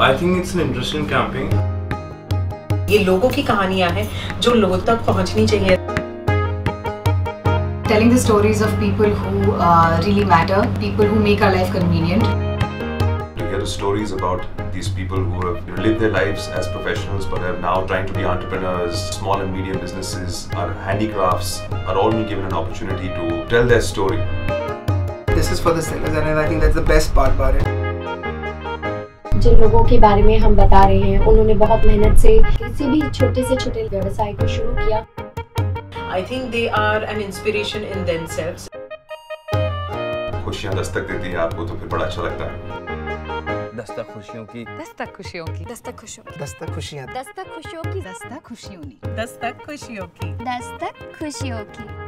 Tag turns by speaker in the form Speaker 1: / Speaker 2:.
Speaker 1: I think it's an interesting campaign.
Speaker 2: ये लोगों की कहानियाँ हैं जो लोगों तक पहुंचनी चाहिए
Speaker 3: telling the stories of people who uh, really matter, people who make our life convenient.
Speaker 4: To hear the stories about these people who have lived their lives as professionals but are now trying to be entrepreneurs, small and medium businesses, our handicrafts are all being given an opportunity to tell their story.
Speaker 5: This is for the sellers and I think that's the best part about it.
Speaker 6: जिन लोगों के बारे में हम बता रहे हैं उन्होंने बहुत मेहनत से किसी भी छोटे से छोटे व्यवसाय को शुरू किया।
Speaker 2: I think they are an inspiration in themselves.
Speaker 4: खुशियाँ दस्तक देती हैं आपको तो फिर बड़ा अच्छा लगता है।
Speaker 1: दस्तक खुशियों की।
Speaker 7: दस्तक खुशियों की।
Speaker 8: दस्तक खुशियों की।
Speaker 5: दस्तक खुशियाँ।
Speaker 8: दस्तक खुशियों की।
Speaker 7: दस्तक खुशियों की।
Speaker 2: दस्तक खुशियों की।
Speaker 8: दस्तक खुशियों की।